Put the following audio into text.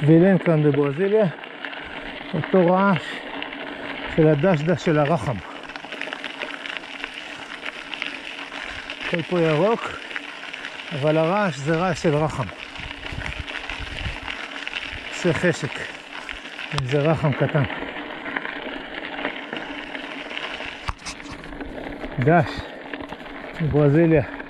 שבילים כאן בברזיליה, אותו רעש של הדשדש של הרחם. הכל פה ירוק, אבל הרעש זה רעש של רחם. עושה חשק, אם זה רחם קטן. דש, בברזיליה.